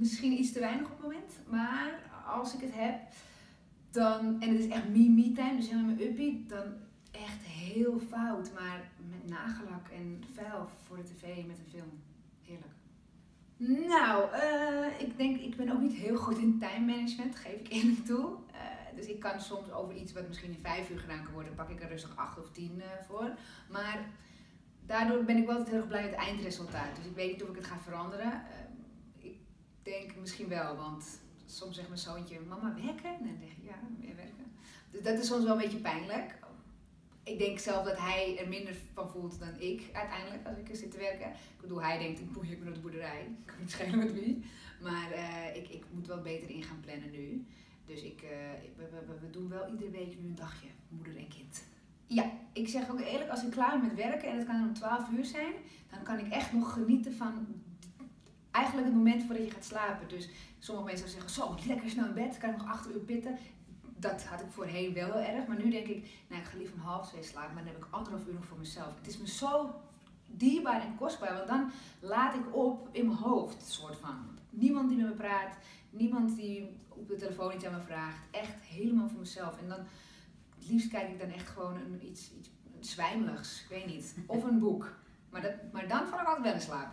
misschien iets te weinig op het moment. Maar als ik het heb, dan, en het is echt me-me-time, dus helemaal mijn uppie, dan echt heel fout. Maar met nagelak en vuil voor de tv met een film. Heerlijk. Nou, eh, ik denk, ik ben ook niet heel goed in time management, geef ik eerlijk toe. Eh, dus ik kan soms over iets wat misschien in vijf uur gedaan kan worden, pak ik er rustig acht of tien eh, voor. Maar daardoor ben ik wel altijd heel erg blij met het eindresultaat. Dus ik weet niet of ik het ga veranderen. Misschien wel, want soms zegt mijn zoontje, mama werken? En dan zeg ik, ja, meer werken. Dus dat is soms wel een beetje pijnlijk. Ik denk zelf dat hij er minder van voelt dan ik uiteindelijk als ik er zit te werken. Ik bedoel, hij denkt, ik ik naar de boerderij. Ik kan niet schelen met wie. Maar uh, ik, ik moet wel beter in gaan plannen nu. Dus ik, we, we, we, doen wel iedere week nu een dagje, moeder en kind. Ja, ik zeg ook eerlijk, als ik klaar ben met werken en het kan om 12 uur zijn, dan kan ik echt nog genieten van eigenlijk het moment voordat je gaat slapen. Dus sommige mensen zeggen, zo, lekker snel in bed, kan ik nog 8 uur pitten. Dat had ik voorheen wel heel erg, maar nu denk ik, nou ik ga liever om half twee slapen, maar dan heb ik anderhalf uur nog voor mezelf. Het is me zo dierbaar en kostbaar, want dan laat ik op in mijn hoofd, soort van. Niemand die met me praat, niemand die op de telefoon iets aan me vraagt. Echt helemaal voor mezelf. En dan, het liefst kijk ik dan echt gewoon een, iets, iets zwijmeligs, ik weet niet. Of een boek. Maar, dat, maar dan val ik altijd wel in slaap.